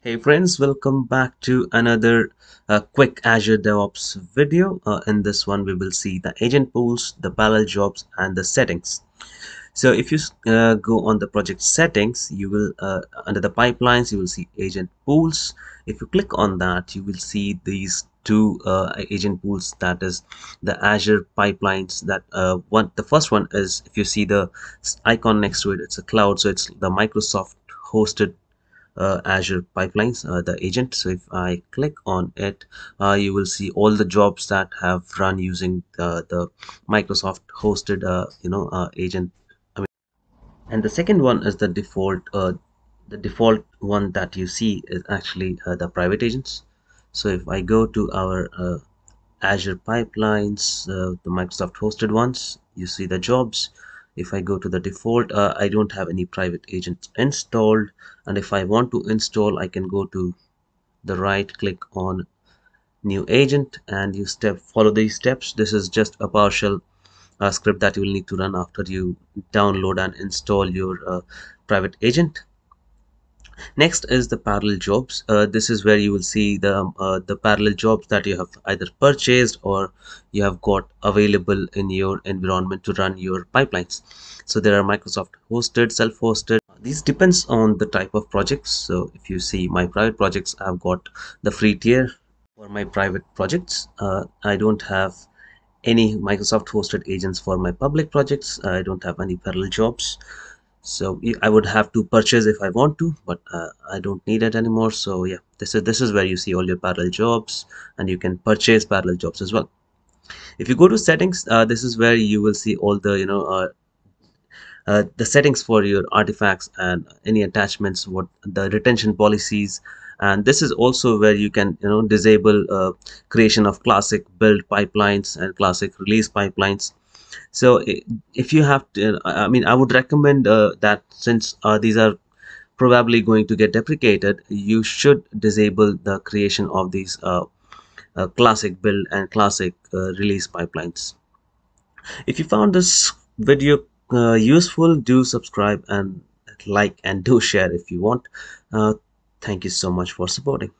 Hey friends, welcome back to another uh, quick Azure DevOps video. Uh, in this one, we will see the agent pools, the parallel jobs, and the settings. So if you uh, go on the project settings, you will uh, under the pipelines, you will see agent pools. If you click on that, you will see these two uh, agent pools. That is the Azure pipelines. That uh, one, the first one is if you see the icon next to it, it's a cloud, so it's the Microsoft hosted uh, Azure pipelines, uh, the agent. So if I click on it, uh, you will see all the jobs that have run using the, the Microsoft hosted, uh, you know, uh, agent. I mean, and the second one is the default. Uh, the default one that you see is actually the private agents. So if I go to our Azure pipelines, the Microsoft hosted ones, you see the jobs if I go to the default uh, I don't have any private agents installed. And if I want to install I can go to the right click on new agent and you step follow these steps. This is just a partial uh, script that you will need to run after you download and install your uh, private agent next is the parallel jobs. Uh, this is where you will see the uh, the parallel jobs that you have either purchased or you have got available in your environment to run your pipelines. So there are microsoft hosted self-hosted. This depends on the type of projects. So if you see my private projects i've got the free tier for my private projects. Uh, i don't have any microsoft hosted agents for my public projects. I don't have any parallel jobs so I would have to purchase if I want to but uh, I don't need it anymore. So yeah this is this is where you see all your parallel jobs and you can purchase parallel jobs as well. If you go to settings uh, this is where you will see all the you know uh, uh the settings for your artifacts and any attachments what the retention policies and this is also where you can you know disable uh, creation of classic build pipelines and classic release pipelines so if you have to i mean i would recommend uh, that since uh, these are probably going to get deprecated you should disable the creation of these uh, uh classic build and classic uh, release pipelines. If you found this video uh, useful do subscribe and like and do share if you want. Thank you so much for supporting